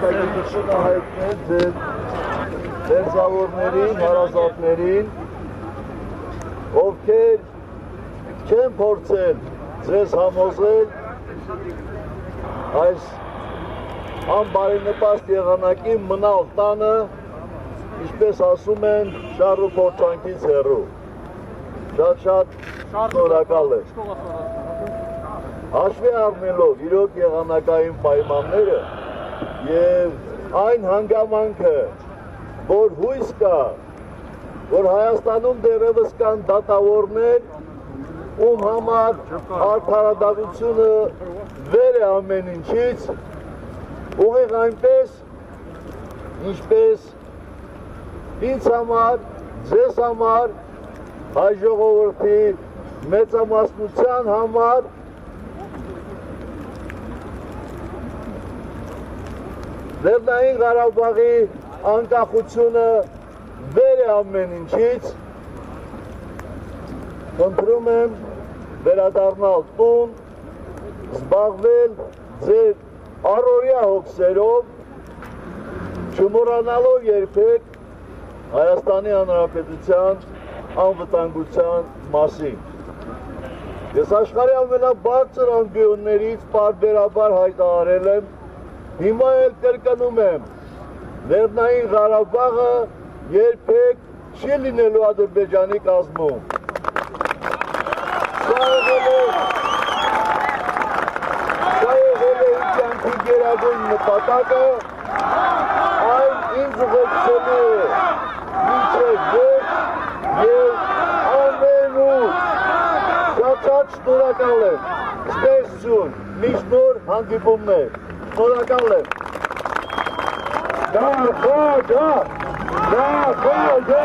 Հրապարակությունը հայտնել ձեր դերձավորներին, հարազատներին, ովքեր չեն փորձել ձեզ համոզել այս անբարենպաստ եղանակի մնալ տանը, ինչպես ասում են, շարու փորձանքից հեռու։ Շատ-շատ շնորհակալ եմ։ Հաշվի առնելով իրոք եղանակային պայմանները եւ այն հանգամանքը, որ հույս կա, որ Հայաստանում դեռևս կան դատավորներ, ում համար արդարադատությունը վեր է ամեն ինչից, ուղիղ այնպես, ինչպես ինձ համար, ձեզ համար, հայ ժողովրդի մեծամասնության համար Լեռնային Ղարաբաղի անկախությունը վեր է ամեն ինչից, խնդրում եմ վերադառնալ տուն, զբաղվել ձեր առօրյա հոգսերով, չմոռանալով երբեք Հայաստանի Հանրապետության անվտանգության մասին։ Ես աշխարհի ամենաբարձր անկյուններից պարբերաբար հայտարարել եմ, հիմա էլ կրկնում եմ, Լեռնային Ղարաբաղը երբեք չի լինելու Ադրբեջանի կազմում։ Սա եղել է Սա եղել է իմ կյանքի գերագույն նպատակը, այն ինձ ուղեկցելու է մինչև վերջ եւ ամենուր շատ-շատ շնորհակալ եմ։ Ստեսություն, միշտ նոր հանդիպումներ։ Շնորհակալ եմ։ Դա խոջա։ Դա խոջա։